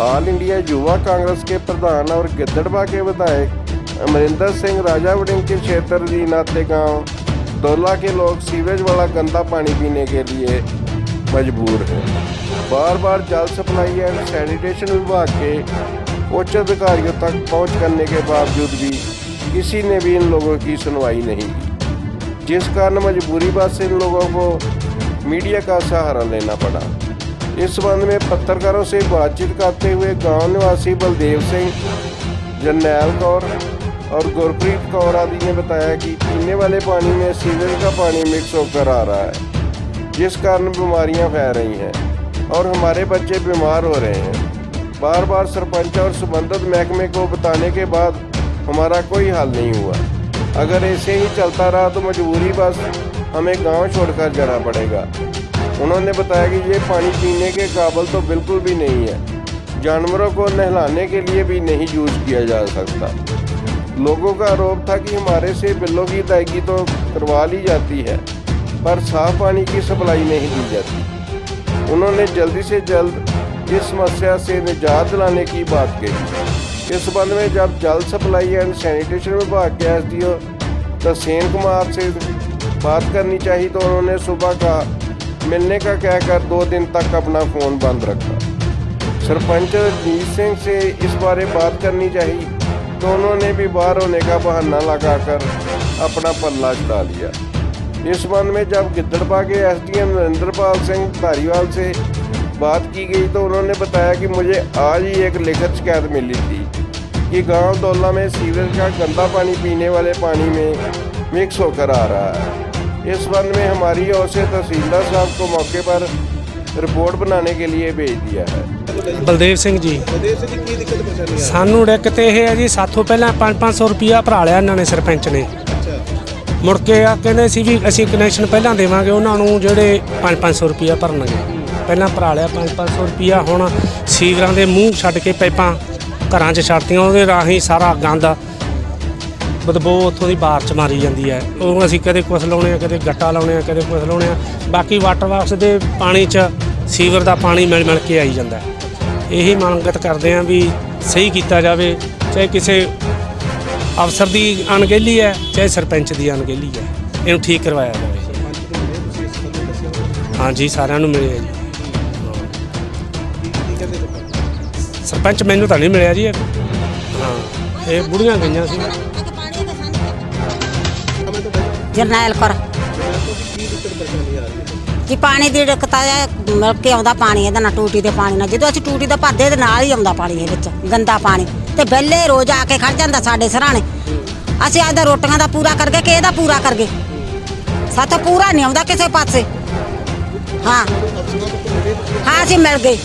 All India युवा कांग्रेस के प्रधान और गिद्दड़बा के विधायक अमरिंदर सिंह राजा वड़िंग के क्षेत्र दीनाते गाँव। दौला के लोग सीवेज वाला गंदा पानी पीने के लिए मजबूर हैं। बार बार जल सप्लाई एंड सैनिटेशन विभाग के उच्च अधिकारियों तक पहुँच करने के बावजूद भी किसी ने भी इन लोगों की सुनवाई नहीं की। जिस कारण मजबूरी बस इन लोगों को मीडिया का सहारा लेना पड़ा। इस संबंध में पत्रकारों से बातचीत करते हुए गाँव निवासी बलदेव सिंह, जरनैल कौर और गुरप्रीत कौर आदि ने बताया कि पीने वाले पानी में सीवरेज का पानी मिक्स होकर आ रहा है, जिस कारण बीमारियाँ फैल रही हैं और हमारे बच्चे बीमार हो रहे हैं। बार बार सरपंच और संबंधित महकमे को बताने के बाद हमारा कोई हल नहीं हुआ। अगर ऐसे ही चलता रहा तो मजबूरी बस हमें गाँव छोड़कर जाना पड़ेगा। उन्होंने बताया कि ये पानी पीने के काबल तो बिल्कुल भी नहीं है। जानवरों को नहलाने के लिए भी नहीं यूज़ किया जा सकता। लोगों का आरोप था कि हमारे से बिलों की अदायगी तो करवा ली जाती है, पर साफ़ पानी की सप्लाई नहीं दी जाती। उन्होंने जल्दी से जल्द इस समस्या से निजात दिलाने की बात कही। इस संबंध में जब जल सप्लाई एंड सैनिटेशन विभाग के S D O Tahseen Kumar से बात करनी चाहिए तो उन्होंने सुबह का मिलने का कहकर दो दिन तक अपना फ़ोन बंद रखा। सरपंच रजनीत सिंह से इस बारे बात करनी चाहिए। तो उन्होंने भी बाहर होने का बहाना लगाकर अपना पल्ला चढ़ा लिया। इस संबंध में जब गिद्दड़पा के एसडीएम नरेंद्रपाल सिंह धारीवाल से बात की गई तो उन्होंने बताया कि मुझे आज ही एक लिखित शिकायत मिली थी कि गाँव दौला में सीवरेज का गंदा पानी पीने वाले पानी में मिक्स होकर आ रहा है। इस संबंध में हमारी ओर से तहसीलदार साहब को मौके पर रिपोर्ट बनाने के लिए भेज दिया है ਬਲਦੇਵ ਸਿੰਘ ਜੀ ਬਲਦੇਵ ਸਿੰਘ ਜੀ ਕੀ ਦਿੱਕਤ ਪਰੇਸ਼ਾਨੀ ਆ ਸਾਨੂੰ ਦਿੱਕਤ ਤੇ ਇਹ ਹੈ ਜੀ ਸਾਥੋਂ ਪਹਿਲਾਂ 5-500 ਰੁਪਿਆ ਭਰਾ ਲਿਆ ਇਹਨਾਂ ਨੇ ਸਰਪੰਚ ਨੇ ਅੱਛਾ ਮੁੜ ਕੇ ਆ ਕਹਿੰਦੇ ਸੀ ਵੀ ਅਸੀਂ ਕਨੈਕਸ਼ਨ ਪਹਿਲਾਂ ਦੇਵਾਂਗੇ ਉਹਨਾਂ ਨੂੰ ਜਿਹੜੇ 5-500 ਰੁਪਿਆ ਭਰਨਗੇ ਪਹਿਲਾਂ ਭਰਾ ਲਿਆ 5-500 ਰੁਪਿਆ ਹੁਣ ਸੀਵਰਾਂ ਦੇ ਮੂੰਹ ਛੱਡ ਕੇ ਪਾਈਪਾਂ ਘਰਾਂ 'ਚ ਛੱਡਤੀਆਂ ਉਹਦੇ ਰਾਹੀਂ ਸਾਰਾ ਗੰਦ ਬਦਬੂ ਉੱਥੋਂ ਦੀ ਬਾਹਰ ਚ ਮਾਰੀ ਜਾਂਦੀ ਹੈ। ਉਹ ਅਸੀਂ ਕਦੇ ਕੁਛ ਲਾਉਣੇ ਆ, ਕਦੇ ਗੱਟਾ ਲਾਉਣੇ ਆ, ਕਦੇ ਕੁਛ ਲਾਉਣੇ ਆ। ਬਾਕੀ ਵਾਟਰ ਬਾਕਸ ਦੇ ਪਾਣੀ 'ਚ ਸੀਵਰ ਦਾ ਪਾਣੀ ਮਿਲ ਮਿਲ ਕੇ ਆਈ ਜਾਂਦਾ ਇਹੀ ਮੰਗਤ ਕਰਦੇ ਆ ਵੀ ਸਹੀ ਕੀਤਾ ਜਾਵੇ, ਚਾਹੇ ਕਿਸੇ ਅਫਸਰ ਦੀ ਅਣਗਹਿਲੀ ਹੈ, ਚਾਹੇ ਸਰਪੰਚ ਦੀ ਅਣਗਹਿਲੀ ਹੈ। ਇਹਨੂੰ ਠੀਕ ਕਰਵਾਇਆ ਜਾਵੇ। ਹਾਂਜੀ, ਸਾਰਿਆਂ ਨੂੰ ਮਿਲਿਆ ਜੀ। ਸਰਪੰਚ ਮੈਨੂੰ ਤਾਂ ਨਹੀਂ ਮਿਲਿਆ ਜੀ ਇਹ। ਹਾਂ, ਇਹ ਬੁੜੀਆਂ ਗਈਆਂ ਸੀ। ਜਰਨੈਲ ਕਰ। ਕਿ ਪਾਣੀ ਦੀ ਦਿੱਕਤ ਹੈ ਮਿਲ ਕੇ ਆਉਂਦਾ ਪਾਣੀ ਇਹਦੇ ਨਾਲ, ਟੂਟੀ ਦੇ ਪਾਣੀ ਨਾਲ। ਜਦੋਂ ਅਸੀਂ ਟੂਟੀ ਦਾ ਭਰਦੇ ਇਹਦੇ ਨਾਲ ਹੀ ਆਉਂਦਾ ਪਾਣੀ ਇਹ ਵਿੱਚ, ਗੰਦਾ ਪਾਣੀ। ਤੇ ਬੈਲੇ ਰੋਜ਼ ਆ ਕੇ ਖੜ ਜਾਂਦਾ ਸਾਡੇ ਸਰਾਣੇ। ਅਸੀਂ ਆਦਾ ਰੋਟੀਆਂ ਦਾ ਪੂਰਾ ਕਰਕੇ ਕਿ ਇਹਦਾ ਪੂਰਾ ਕਰਗੇ ਸਾਥੋਂ ਪੂਰਾ ਨਹੀਂ ਆਉਂਦਾ ਕਿਸੇ ਪਾਸੇ। ਹਾਂ। ਹਾਂ, ਅਸੀਂ ਮਿਲ ਗਏ।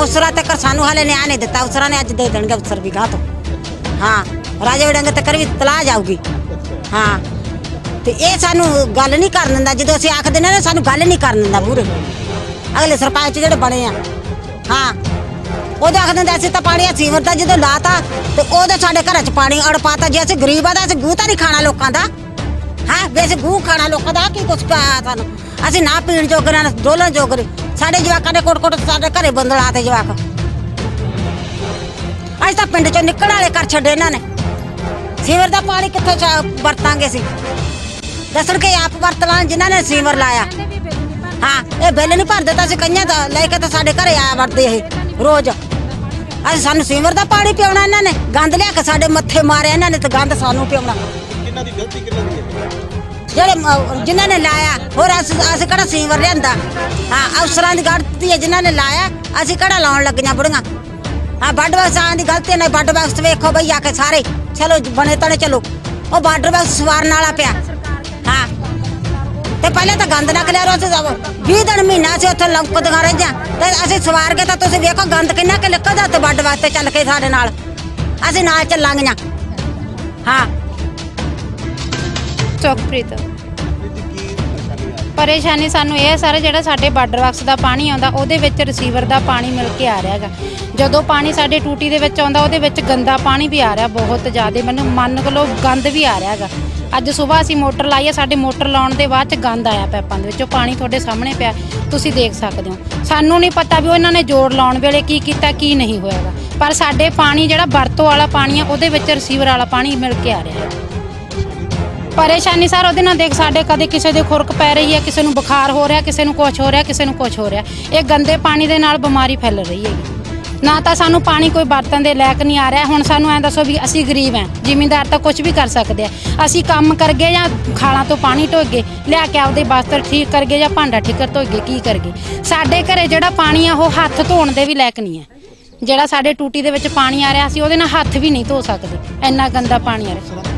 ਅਫਸਰਾਂ ਤੱਕ ਸਾਨੂੰ ਹਾਲੇ ਨਿਆਂ ਨਹੀਂ ਦਿੱਤਾ। ਅਫਸਰਾਂ ਨੇ ਅੱਜ ਦੇ ਦੇਣਗੇ ਅਫਸਰ ਵੀ ਗਾਹ ਤੋਂ। ਹਾਂ, ਰਾਜੇ ਵੜਾਂਗੇ ਤੱਕ ਵੀ ਤਲਾਹ ਜਾਊਗੀ। ਹਾਂ। ਤੇ ਇਹ ਸਾਨੂੰ ਗੱਲ ਨਹੀਂ ਕਰਨ ਦਿੰਦਾ। ਜਦੋਂ ਅਸੀਂ ਆਖਦੇ ਨੇ ਨਾ, ਸਾਨੂੰ ਗੱਲ ਨਹੀਂ ਕਰਨ ਦਿੰਦਾ ਪੂਰੇ ਅਗਲੇ ਸਰਪੰਚ ਜਿਹੜੇ ਬਣੇ ਆ, ਹਾਂ। ਉਹਦੇ ਆਖ ਦਿੰਦੇ ਅਸੀਂ ਤਾਂ ਪਾਣੀ ਆ ਸੀਵਰ ਦਾ ਜਦੋਂ ਲਾਤਾ, ਤੇ ਉਹਦੇ ਸਾਡੇ ਘਰਾਂ 'ਚ ਪਾਣੀ ਅੜ ਪਾਤਾ ਜੇ ਅਸੀਂ ਗਰੀਬ ਆ ਤਾਂ ਅਸੀਂ ਗੂਹ ਤਾਂ ਨਹੀਂ ਖਾਣਾ ਲੋਕਾਂ ਦਾ। ਹਾਂ, ਵੀ ਅਸੀਂ ਗੂੰ ਖਾਣਾ ਲੋਕਾਂ ਦਾ ਕੀ ਕੁਛ ਪਾਇਆ ਸਾਨੂੰ? ਅਸੀਂ ਨਾ ਪੀਣ ਜੋਗਰੇ ਨਾ ਡੋਲਣ ਜੋਗਰੇ ਸਾਡੇ ਜਵਾਕਾਂ ਦੇ ਕੋਟ ਕੋਟ ਸਾਡੇ ਘਰੇ ਬੰਦਲਾ ਤੇ ਜਵਾਕ। ਅੱਜ ਤਾਂ ਪਿੰਡ ਚੋਂ ਨਿਕਲਣ ਵਾਲੇ ਕਰ ਛੱਡੇ ਇਹਨਾਂ ਨੇ। ਸੀਵਰ ਦਾ ਪਾਣੀ ਕਿੱਥੋਂ ਵਰਤਾਂਗੇ ਸੀ ਦੱਸਣ ਕੇ ਆਪ ਵਰਤ ਲਾਂ ਜਿਨ੍ਹਾਂ ਨੇ ਸੀਵਰ ਲਾਇਆ। ਹਾਂ ਇਹ ਬਿੱਲ ਨਹੀਂ ਭਰਦੇ ਤਾਂ ਅਸੀਂ ਕਈਆਂ ਦਾ ਲੈ ਕੇ ਤਾਂ ਸਾਡੇ ਘਰੇ ਆ ਵਰਦੇ ਇਹ ਰੋਜ਼। ਅਸੀਂ ਸਾਨੂੰ ਸੀਵਰ ਦਾ ਪਾਣੀ ਪਿਆਉਣਾ ਇਹਨਾਂ ਨੇ ਗੰਦ ਲਿਆ ਕੇ ਸਾਡੇ ਮੱਥੇ ਮਾਰਿਆ ਇਹਨਾਂ ਨੇ ਤੇ ਗੰਦ ਸਾਨੂੰ ਪਿਆਉਣਾ। ਕਿੰਨਾ ਦੀ ਗਲਤੀ ਕਿੰਨਾ ਦੀ ਹੈ? ਜਿਹੜੇ ਜਿਨ੍ਹਾਂ ਨੇ ਲਾਇਆ ਹੋਰ ਅਸੀਂ ਅਸੀਂ ਕਿਹੜਾ ਸੀਵਰ ਲਿਆਂਦਾ? ਹਾਂ ਅਫਸਰਾਂ ਦੀ ਗਲਤੀ ਹੈ ਜਿਨ੍ਹਾਂ ਨੇ ਲਾਇਆ ਅਸੀਂ ਕਿਹੜਾ ਲਾਉਣ ਲੱਗੀਆਂ ਬੁੜੀਆਂ? ਹਾਂ ਬਾਰਡਰ ਬਾਕਸਾਂ ਦੀ ਗਲਤੀ ਨਹੀਂ ਬਾਰਡਰ ਬਾਕਸ ਵੇਖੋ ਬਈ ਆ ਕੇ ਸਾਰੇ। ਚਲੋ ਬਣੇ ਤਣੇ ਚਲੋ। ਉਹ ਬਾਰਡਰ ਬਾਕਸ ਸਵਾਰਨ ਵਾਲਾ ਪਿਆ। ਹਾਂ। ਤੇ ਪਹਿਲੇ ਤਾਂ ਗੰਦ ਨਾ ਖਲਿਆ ਰੋ ਸੀ 20 ਦਿਨ ਮਹੀਨਾ ਸੀ ਉੱਥੇ ਲੰਕਦੀਆਂ ਰਹੀਆਂ ਤੇ ਅਸੀਂ ਸਵਾਰ ਕੇ ਤਾਂ ਤੁਸੀਂ ਵੇਖੋ ਗੰਦ ਕਿੰਨਾ ਕਿ ਲਿਕਦਾ ਤੇ ਬਾਰਡਰ ਵਾਸਤੇ ਚੱਲ ਕੇ ਸਾਡੇ ਨਾਲ। ਅਸੀਂ ਨਾਲ ਚੱਲਾਂਗੀਆਂ। ਹਾਂ। ਚੌਕਪ੍ਰੀਤ ਪਰੇਸ਼ਾਨੀ ਪਰੇਸ਼ਾਨੀ ਸਾਨੂੰ ਇਹ ਹੈ ਸਰ, ਜਿਹੜਾ ਸਾਡੇ ਬਾਰਡਰ ਬਾਕਸ ਦਾ ਪਾਣੀ ਆਉਂਦਾ, ਉਹਦੇ ਵਿੱਚ ਰਿਸੀਵਰ ਦਾ ਪਾਣੀ ਮਿਲ ਕੇ ਆ ਰਿਹਾ ਹੈਗਾ। ਜਦੋਂ ਪਾਣੀ ਸਾਡੇ ਟੂਟੀ ਦੇ ਵਿੱਚ ਆਉਂਦਾ, ਉਹਦੇ ਵਿੱਚ ਗੰਦਾ ਪਾਣੀ ਵੀ ਆ ਰਿਹਾ ਬਹੁਤ ਜ਼ਿਆਦਾ। ਮੈਨੂੰ ਮੰਨ ਲਓ ਗੰਦ ਵੀ ਆ ਰਿਹਾ ਹੈਗਾ। ਅੱਜ ਸਵੇਰ ਅਸੀਂ ਮੋਟਰ ਲਾਈ ਆ, ਸਾਡੇ ਮੋਟਰ ਲਾਉਣ ਦੇ ਬਾਅਦ ਚ ਗੰਦ ਆਇਆ ਪੈਪਾਂ ਦੇ ਵਿੱਚੋਂ, ਪਾਣੀ ਤੁਹਾਡੇ ਸਾਹਮਣੇ ਪਿਆ, ਤੁਸੀਂ ਦੇਖ ਸਕਦੇ ਹੋ। ਸਾਨੂੰ ਨਹੀਂ ਪਤਾ ਵੀ ਉਹ ਇਹਨਾਂ ਨੇ ਜੋੜ ਲਾਉਣ ਵੇਲੇ ਕੀ ਕੀਤਾ, ਕੀ ਨਹੀਂ ਹੋਇਆਗਾ ਪਰ ਸਾਡੇ ਪਾਣੀ ਜਿਹੜਾ ਵਰਤੋਂ ਵਾਲਾ ਪਾਣੀ ਆ, ਉਹਦੇ ਵਿੱਚ ਰਿਸੀਵਰ ਵਾਲਾ ਪਾਣੀ ਮਿਲ ਕੇ ਆ ਰਿਹਾ ਪਰੇਸ਼ਾਨੀ ਸਰ, ਉਹਦੇ ਨਾਲ ਦੇਖ, ਸਾਡੇ ਕਦੇ ਕਿਸੇ ਦੇ ਖੁਰਕ ਪੈ ਰਹੀ ਹੈ, ਕਿਸੇ ਨੂੰ ਬੁਖਾਰ ਹੋ ਰਿਹਾ, ਕਿਸੇ ਨੂੰ ਕੁਝ ਹੋ ਰਿਹਾ, ਕਿਸੇ ਨੂੰ ਕੁਝ ਹੋ ਰਿਹਾ। ਇਹ ਗੰਦੇ ਪਾਣੀ ਦੇ ਨਾਲ ਬਿਮਾਰੀ ਫੈਲ ਰਹੀ ਹੈਗੀ। ਨਾ ਤਾਂ ਸਾਨੂੰ ਪਾਣੀ ਕੋਈ ਵਰਤਣ ਦੇ ਲਾਇਕ ਨਹੀਂ ਆ ਰਿਹਾ। ਹੁਣ ਸਾਨੂੰ ਐਂ ਦੱਸੋ ਵੀ ਅਸੀਂ ਗਰੀਬ ਹਾਂ, ਜ਼ਿਮੀਂਦਾਰ ਤਾਂ ਕੁਝ ਵੀ ਕਰ ਸਕਦੇ ਆ। ਅਸੀਂ ਕੰਮ ਕਰਗੇ ਜਾਂ ਖਾਲਾਂ ਤੋਂ ਪਾਣੀ ਢੋਗੇ ਲਿਆ ਕੇ ਆਪਦੇ ਬਸਤਰ ਠੀਕ ਕਰਗੇ ਜਾਂ ਭਾਂਡਾ ਠੀਕਰ ਧੋਗੇ ਕੀ ਕਰਗੇ ਸਾਡੇ ਘਰੇ ਜਿਹੜਾ ਪਾਣੀ ਆ, ਉਹ ਹੱਥ ਧੋਣ ਦੇ ਵੀ ਲਾਇਕ ਨਹੀਂ ਹੈ। ਜਿਹੜਾ ਸਾਡੇ ਟੂਟੀ ਦੇ ਵਿੱਚ ਪਾਣੀ ਆ ਰਿਹਾ, ਅਸੀਂ ਉਹਦੇ ਨਾਲ ਹੱਥ ਵੀ ਨਹੀਂ ਧੋ ਸਕਦੇ। ਇੰਨਾ ਗੰਦਾ ਪਾਣੀ ਆ ਰਿਹਾ।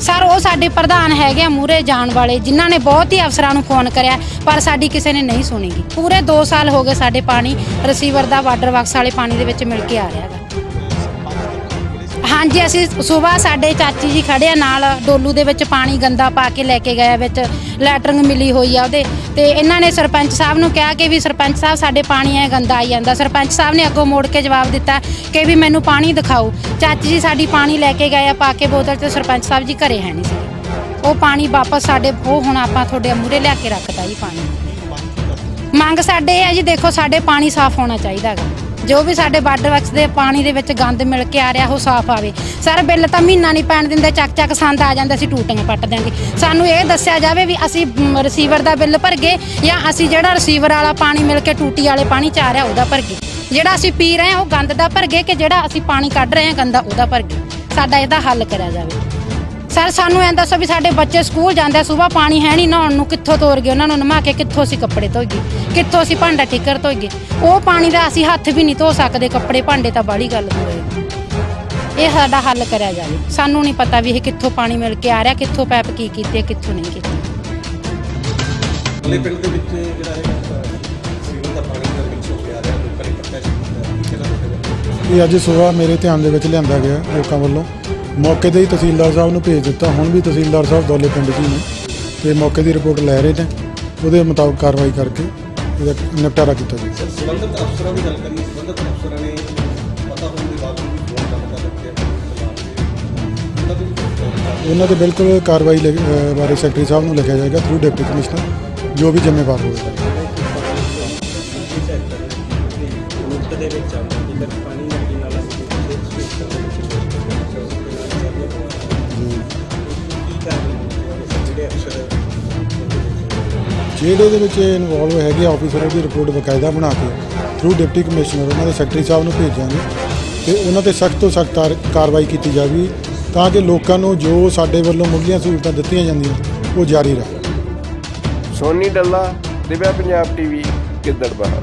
ਸਰ, ਉਹ ਸਾਡੇ ਪ੍ਰਧਾਨ ਹੈਗੇ ਆ ਮੂਰੇ ਜਾਣ ਵਾਲੇ, ਜਿਨ੍ਹਾਂ ਨੇ ਬਹੁਤ ਹੀ ਅਫਸਰਾਂ ਨੂੰ ਫੋਨ ਕਰਿਆ, ਪਰ ਸਾਡੀ ਕਿਸੇ ਨੇ ਨਹੀਂ ਸੁਣੀਗੀ। ਪੂਰੇ 2 ਸਾਲ ਹੋ ਗਏ ਸਾਡੇ ਪਾਣੀ ਰਿਸੀਵਰ ਦਾ ਵਾਟਰ ਬਾਕਸ ਵਾਲੇ ਪਾਣੀ ਦੇ ਵਿੱਚ ਮਿਲ ਕੇ ਆ ਰਿਹਾ ਹੈਗਾ। ਹਾਂਜੀ, ਅਸੀਂ ਸਵੇਰ ਸਾਡੇ ਚਾਚੀ ਜੀ ਖੜੇ ਆ ਨਾਲ, ਡੋਲੂ ਦੇ ਵਿੱਚ ਪਾਣੀ ਗੰਦਾ ਪਾ ਕੇ ਲੈ ਕੇ ਗਏ ਵਿੱਚ, ਲੈਟਰਿੰਗ ਮਿਲੀ ਹੋਈ ਆ ਉਹਦੇ। ਤੇ ਇਹਨਾਂ ਨੇ ਸਰਪੰਚ ਸਾਹਿਬ ਨੂੰ ਕਿਹਾ ਕਿ ਵੀ ਸਰਪੰਚ ਸਾਹਿਬ, ਸਾਡੇ ਪਾਣੀ ਐ ਗੰਦਾ ਆਈ ਜਾਂਦਾ। ਸਰਪੰਚ ਸਾਹਿਬ ਨੇ ਅੱਗੋਂ ਮੋੜ ਕੇ ਜਵਾਬ ਦਿੱਤਾ ਕਿ ਵੀ ਮੈਨੂੰ ਪਾਣੀ ਦਿਖਾਓ। ਚਾਚੀ ਜੀ ਸਾਡੀ ਪਾਣੀ ਲੈ ਕੇ ਗਏ ਆ, ਪਾ ਕੇ ਬੋਤਲ ਤੇ ਸਰਪੰਚ ਸਾਹਿਬ ਜੀ ਘਰੇ ਹੈ ਨਹੀਂ ਸੀ। ਉਹ ਪਾਣੀ ਵਾਪਸ ਸਾਡੇ, ਉਹ ਹੁਣ ਆਪਾਂ ਤੁਹਾਡੇ ਮੂਹਰੇ ਲਿਆ ਕੇ ਰੱਖਤਾ ਜੀ ਪਾਣੀ। ਮੰਗ ਸਾਡੇ ਇਹ ਹੈ ਜੀ, ਦੇਖੋ ਸਾਡੇ ਪਾਣੀ ਸਾਫ਼ ਹੋਣਾ ਚਾਹੀਦਾ ਹੈਗਾ। ਜੋ ਵੀ ਸਾਡੇ ਵਾਟਰ ਵਰਕਸ ਦੇ ਪਾਣੀ ਦੇ ਵਿੱਚ ਗੰਦ ਮਿਲ ਕੇ ਆ ਰਿਹਾ, ਉਹ ਸਾਫ਼ ਆਵੇ। ਸਰ, ਬਿੱਲ ਤਾਂ ਮਹੀਨਾ ਨਹੀਂ ਪੈਣ ਦਿੰਦੇ, ਚੱਕ ਚੱਕ ਸੰਦ ਆ ਜਾਂਦਾ, ਅਸੀਂ ਟੂਟੀਆਂ ਪੱਟ ਦਿਆਂਗੇ। ਸਾਨੂੰ ਇਹ ਦੱਸਿਆ ਜਾਵੇ ਵੀ ਅਸੀਂ ਰਿਸੀਵਰ ਦਾ ਬਿੱਲ ਭਰ ਗਏ ਜਾਂ ਅਸੀਂ ਜਿਹੜਾ ਰਿਸੀਵਰ ਵਾਲਾ ਪਾਣੀ ਮਿਲ ਕੇ ਟੂਟੀ ਵਾਲੇ ਪਾਣੀ ਚ ਆ ਰਿਹਾ, ਉਹਦਾ ਭਰ ਗਏ ਜਿਹੜਾ ਅਸੀਂ ਪੀ ਰਹੇ ਹਾਂ, ਉਹ ਗੰਦ ਦਾ ਭਰ ਗਏ ਕਿ ਜਿਹੜਾ ਅਸੀਂ ਪਾਣੀ ਕੱਢ ਰਹੇ ਹਾਂ, ਗੰਦਾ ਉਹਦਾ ਭਰ ਗਏ ਸਾਡਾ ਇਹਦਾ ਹੱਲ ਕਰਿਆ ਜਾਵੇ। ਸਰ ਸਾਨੂੰ ਐਂ ਦੱਸੋ ਵੀ ਸਾਡੇ ਬੱਚੇ ਸਕੂਲ ਜਾਂਦੇ ਸਵੇਰ ਪਾਣੀ ਹੈ ਨਹੀਂ ਨਹਾਉਣ ਨੂੰ ਕਿੱਥੋਂ ਤੋਰ ਗਏ ਉਹਨਾਂ ਨੂੰ ਨਮਾ ਕੇ ਕਿੱਥੋਂ ਅਸੀਂ ਕੱਪੜੇ ਧੋਈਏ? ਕਿੱਥੋਂ ਅਸੀਂ ਭਾਂਡਾ ਠੀਕਰ ਧੋਈਏ? ਉਹ ਪਾਣੀ ਦਾ ਅਸੀਂ ਹੱਥ ਵੀ ਨਹੀਂ ਧੋ ਸਕਦੇ ਕੱਪੜੇ ਭਾਂਡੇ ਤਾਂ ਬਾਹਲੀ ਗੱਲ ਹੋਏ ਇਹ ਸਾਡਾ ਹੱਲ ਕਰਿਆ ਜਾਵੇ। ਸਾਨੂੰ ਨਹੀਂ ਪਤਾ ਵੀ ਇਹ ਕਿੱਥੋਂ ਪਾਣੀ ਮਿਲ ਕੇ ਆ ਰਿਹਾ ਕਿੱਥੋਂ ਪੈਪ ਕੀ ਕੀਤੇ ਕਿੱਥੋਂ ਨਹੀਂ ਕੀਤੇ। ਅਗਲੇ ਪਿੰਡ ਦੇ ਵਿੱਚ ਜਿਹੜਾ ਹੈ ਸੀਵਰ ਦਾ ਪਾਣੀ ਦਾ ਮਿਕਸ ਹੋ ਕੇ ਆ ਰਿਹਾ ਲੋਕਾਂ ਨੇ ਇਕੱਠਾ ਕੀਤਾ ਕੀ ਕਹਿਣਾ ਤੁਹਾਡੇ ਬਾਰੇ? ਇਹ ਅੱਜ ਸਵੇਰ ਮੇਰੇ ਧਿਆਨ ਦੇ ਵਿੱਚ ਲਿਆਂਦਾ ਗਿਆ ਲੋਕਾਂ ਵੱਲੋਂ। ਮੌਕੇ ਤੇ ਹੀ ਤਹਿਸੀਲਦਾਰ ਸਾਹਿਬ ਨੂੰ ਭੇਜ ਦਿੱਤਾ। ਹੁਣ ਵੀ ਤਹਿਸੀਲਦਾਰ ਸਾਹਿਬ ਦੌਲੇ ਪਿੰਡ 'ਚ ਹੀ ਨੇ ਤੇ ਮੌਕੇ ਦੀ ਰਿਪੋਰਟ ਲੈ ਰਹੇ ਨੇ। ਉਹਦੇ ਮੁਤਾਬਕ ਕਾਰਵਾਈ ਕਰਕੇ ਇਹਦਾ ਨਿਪਟਾਰਾ ਕੀਤਾ ਜਾਵੇ ਸਰ ਸੰਬੰਧਿਤ ਅਫਸਰਾਂ ਦੀ ਗੱਲ ਕਰੀਏ ਸੰਬੰਧਿਤ ਅਫਸਰਾਂ ਨੇ ਪਤਾ ਹੋਣ ਦੇ ਬਾਵਜੂਦ ਵੀ ਫੋਨ ਕੰਮ ਕਰ ਰੱਖਿਆ ਉਹਨਾਂ ਦੇ ਬਿਲਕੁਲ ਕਾਰਵਾਈ ਬਾਰੇ ਸੈਕਟਰੀ ਸਾਹਿਬ ਨੂੰ ਲਿਖਿਆ ਜਾਏਗਾ ਥਰੂ ਡਿਪਟੀ ਕਮਿਸ਼ਨਰ ਜੋ ਵੀ ਜ਼ਿੰਮੇਵਾਰ ਹੋਵੇਗਾ ਮੁਕਤ ਦੇ ਵਿੱਚ ਆ ਜੇਕਰ ਪਾਣੀ ਨਦੀ ਨਾਲਾ ਦੇ ਵਿੱਚ ਜਿਹੜੇ ਅਫਸਰ ਜਿਹੜੇ ਦੇ ਵਿੱਚ ਇਨਵੋਲਵ ਹੈਗੇ ਆਫੀਸਰ ਦੀ ਰਿਪੋਰਟ ਬਕਾਇਦਾ ਬਣਾ ਕੇ ਥਰੂ ਡਿਪਟੀ ਕਮਿਸ਼ਨਰ ਉਹਨਾਂ ਦੇ ਸੈਕਟਰੀ ਸਾਹਿਬ ਨੂੰ ਭੇਜਾਂਗੇ ਤੇ ਉਹਨਾਂ ਤੇ ਸਖਤ ਤੋਂ ਸਖਤ ਕਾਰਵਾਈ ਕੀਤੀ ਜਾਵੇ ਤਾਂ ਕਿ ਲੋਕਾਂ ਨੂੰ ਜੋ ਸਾਡੇ ਵੱਲੋਂ ਮੁੱਢਲੀਆਂ ਸਹੂਲਤਾਂ ਦਿੱਤੀਆਂ ਜਾਂਦੀਆਂ, ਉਹ ਜਾਰੀ ਰਹੇ। ਸੋਨੀ ਡੱਲਾ, ਦਿਵਿਆ ਪੰਜਾਬ ਟੀਵੀ, ਗਿੱਦੜਬਾਹਾ।